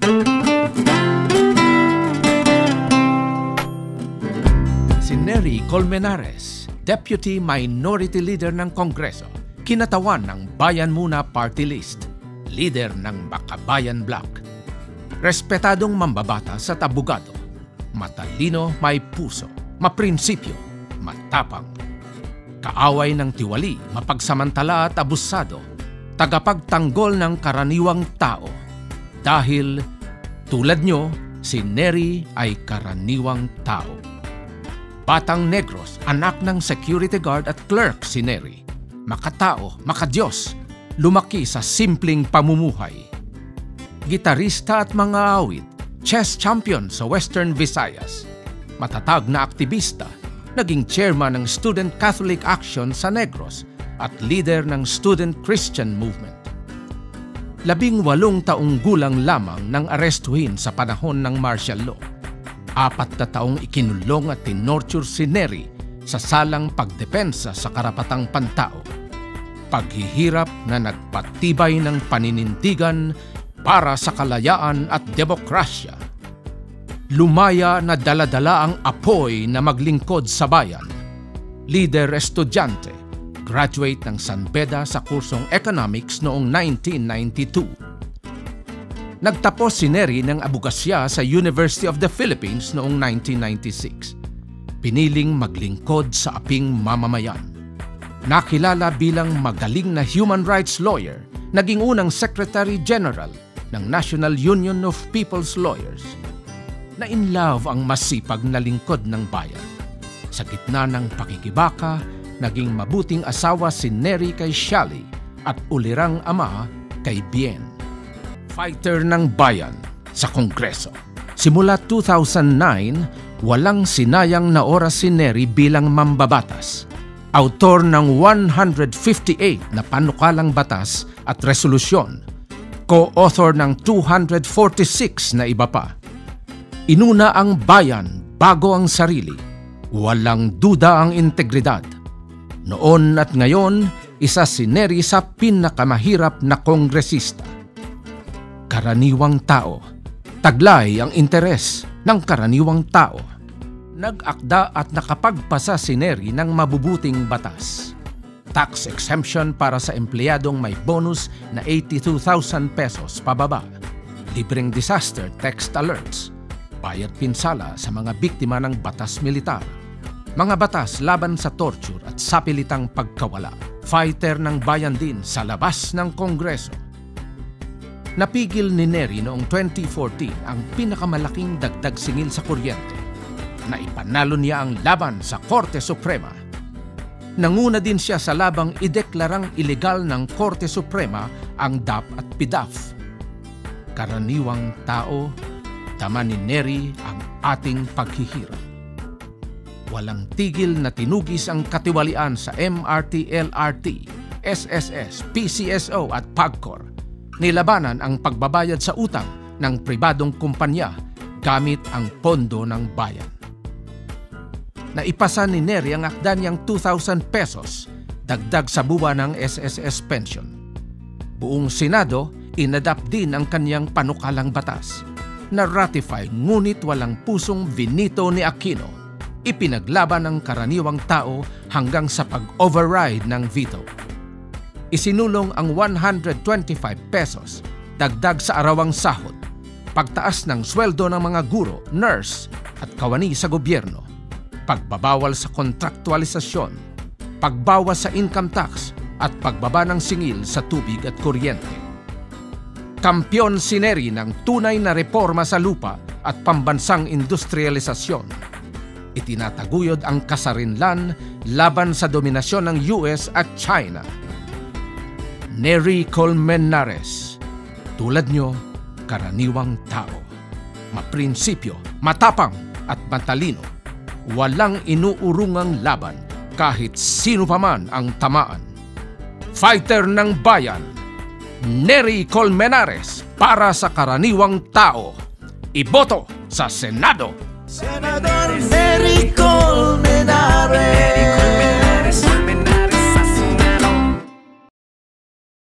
Si Nery Colmenares, Deputy Minority Leader ng Kongreso, kinatawan ng Bayan Muna Party List, leader ng Makabayan Bloc. Respetadong mambabata sa tabugado, matalino may puso, maprinsipyo, matapang. Kaaway ng tiwali, mapagsamantala at abusado, tagapagtanggol ng karaniwang tao. Dahil tulad nyo, si Nery ay karaniwang tao. Batang Negros, anak ng security guard at clerk si Nery. Makatao, makadiyos, lumaki sa simpleng pamumuhay. Gitarista at mga awit, chess champion sa Western Visayas. Matatag na aktivista, naging chairman ng Student Catholic Action sa Negros at leader ng Student Christian Movement. Labing walong taong gulang lamang nang arestuhin sa panahon ng martial law apat na taong ikinulong at tinorture si Neri sa salang pagdepensa sa karapatang pantao. Paghihirap na nagpatibay ng paninindigan para sa kalayaan at demokrasya. Lumaya na daladala ang apoy na maglingkod sa bayan. Leader estudyante, graduate ng San Beda sa kursong Economics noong 1992 Nagtapos si Neri ng abugasya sa University of the Philippines noong 1996. Piniling maglingkod sa aping mamamayan. Nakilala bilang magaling na human rights lawyer, naging unang Secretary General ng National Union of People's Lawyers. Na in love ang masipag na lingkod ng bayan. Sa gitna ng pakikibaka, naging mabuting asawa si Neri kay Shally at ulirang ama kay Bien fighter ng bayan sa Kongreso. Simula 2009, walang sinayang na oras si Neri bilang mambabatas. Autor ng 158 na panukalang batas at resolusyon. Co-author ng 246 na iba pa. Inuna ang bayan bago ang sarili. Walang duda ang integridad. Noon at ngayon, isa si Neri sa pinakamahirap na kongresista karaniwang tao. Taglay ang interes ng karaniwang tao. Nag-akda at nakapagpasa si Neri ng mabubuting batas. Tax exemption para sa empleyadong may bonus na 82,000 pesos pababa. Libreng disaster text alerts. Bayad pinsala sa mga biktima ng batas militar. Mga batas laban sa torture at sapilitang pagkawala. Fighter ng bayan din sa labas ng Kongreso Napigil ni Neri noong 2014 ang pinakamalaking dagdag singil sa kuryente na ipanalo niya ang laban sa Korte Suprema. Nanguna din siya sa labang ideklarang ilegal ng Korte Suprema ang DAP at PIDAF. Karaniwang tao, tama ni Neri ang ating paghihirap. Walang tigil na tinugis ang katiwalian sa MRT, LRT, SSS, PCSO at PAGCOR nilabanan ang pagbabayad sa utang ng pribadong kumpanya gamit ang pondo ng bayan. Naipasa ni Neri ang akda niyang 2,000 pesos dagdag sa buwan ng SSS pension. Buong Senado, inadapt din ang kanyang panukalang batas na ratify ngunit walang pusong vinito ni Aquino. Ipinaglaban ng karaniwang tao hanggang sa pag-override ng veto isinulong ang 125 pesos dagdag sa arawang sahod, pagtaas ng sweldo ng mga guro, nurse at kawani sa gobyerno, pagbabawal sa kontraktualisasyon, pagbawas sa income tax at pagbaba ng singil sa tubig at kuryente. Kampyon si Neri ng tunay na reforma sa lupa at pambansang industrialisasyon. Itinataguyod ang kasarinlan laban sa dominasyon ng US at China Neri Colmenares. Tulad nyo, karaniwang tao. Maprinsipyo, matapang at matalino. Walang inuurungang laban kahit sino pa man ang tamaan. Fighter ng bayan, Neri Colmenares para sa karaniwang tao. Iboto sa Senado. Senador Enrico Menare.